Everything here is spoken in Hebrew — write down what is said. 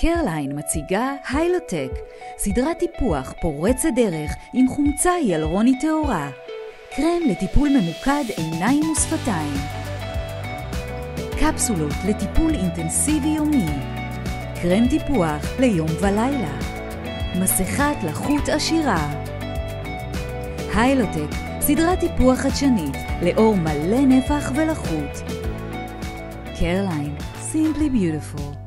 קרליין מציגה היילוטק, סדרת טיפוח פורצת דרך עם חומצה ילרוני טהורה. קרם לטיפול ממוקד עיניים ושפתיים. קפסולות לטיפול אינטנסיבי יומי. קרם טיפוח ליום ולילה. מסכת לחות עשירה. היילוטק, סדרת טיפוח חדשנית לאור מלא נפח ולחות. קרליין, simply beautiful.